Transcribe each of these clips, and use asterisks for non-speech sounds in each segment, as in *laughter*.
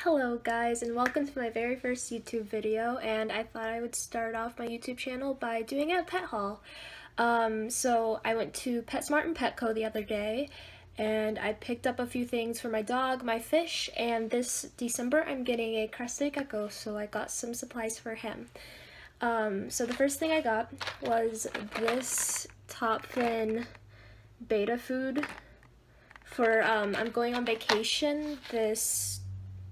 Hello guys and welcome to my very first YouTube video and I thought I would start off my YouTube channel by doing a pet haul. Um, so I went to PetSmart and Petco the other day and I picked up a few things for my dog, my fish, and this December I'm getting a crested gecko so I got some supplies for him. Um, so the first thing I got was this top fin betta food for um, I'm going on vacation this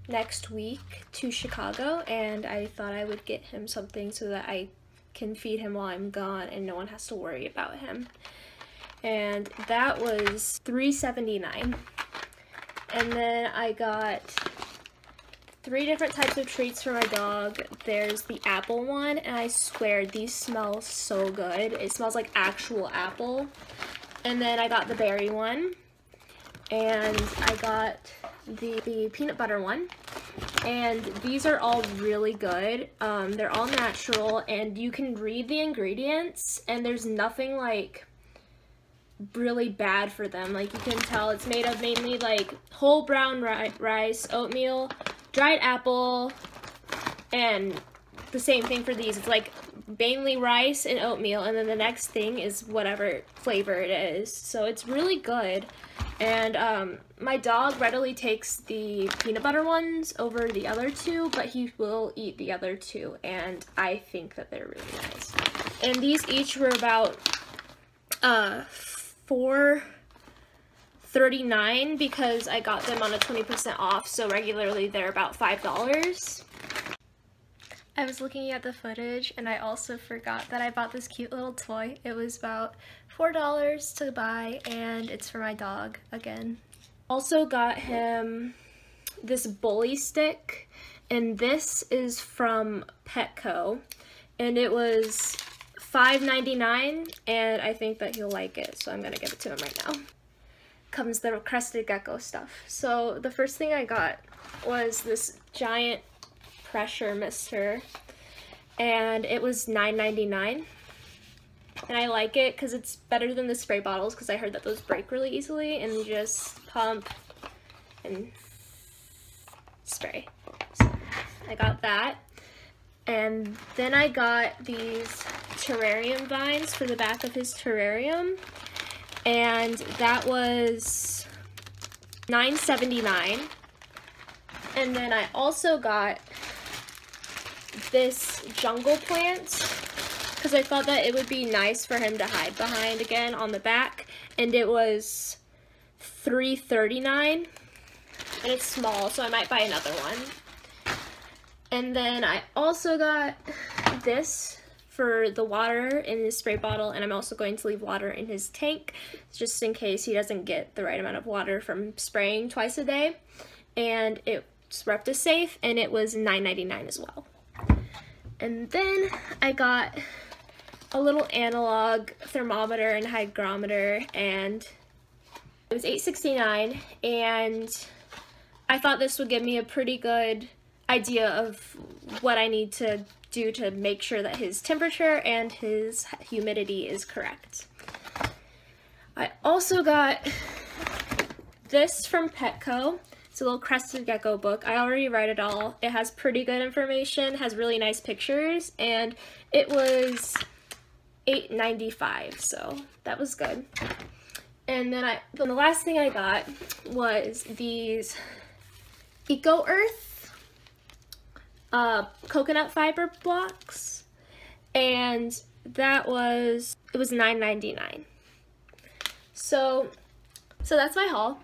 next week to Chicago and I thought I would get him something so that I can feed him while I'm gone and no one has to worry about him. And that was $3.79. And then I got three different types of treats for my dog. There's the apple one, and I swear these smell so good. It smells like actual apple. And then I got the berry one, and I got the, the peanut butter one. And these are all really good. Um, they're all natural and you can read the ingredients and there's nothing like really bad for them. Like you can tell it's made of mainly like whole brown ri rice, oatmeal, dried apple, and the same thing for these. It's like mainly rice and oatmeal and then the next thing is whatever flavor it is. So it's really good. And um, my dog readily takes the peanut butter ones over the other two, but he will eat the other two, and I think that they're really nice. And these each were about uh, four thirty-nine because I got them on a 20% off, so regularly they're about $5. I was looking at the footage and I also forgot that I bought this cute little toy. It was about $4 to buy and it's for my dog again. Also got him this bully stick and this is from Petco and it was $5.99 and I think that he'll like it so I'm gonna give it to him right now. Comes the crested gecko stuff. So the first thing I got was this giant pressure mister and it was $9.99 and I like it because it's better than the spray bottles because I heard that those break really easily and just pump and spray. So I got that. And then I got these terrarium vines for the back of his terrarium. And that was $9.79. And then I also got this jungle plant because I thought that it would be nice for him to hide behind again on the back and it was 3.39 and it's small so I might buy another one and then I also got this for the water in his spray bottle and I'm also going to leave water in his tank just in case he doesn't get the right amount of water from spraying twice a day and it's Reptisafe and it was $9.99 as well. And then I got a little analog thermometer and hygrometer and it was $8.69 and I thought this would give me a pretty good idea of what I need to do to make sure that his temperature and his humidity is correct. I also got this from Petco. It's a little crested gecko book. I already read it all. It has pretty good information, has really nice pictures, and it was $8.95, so that was good. And then I, the last thing I got was these Eco Earth uh, coconut fiber blocks, and that was, it was $9.99. So, so that's my haul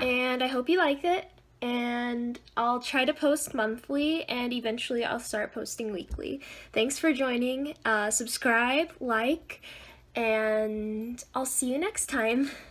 and I hope you like it and I'll try to post monthly and eventually I'll start posting weekly. Thanks for joining. Uh, subscribe, like, and I'll see you next time. *laughs*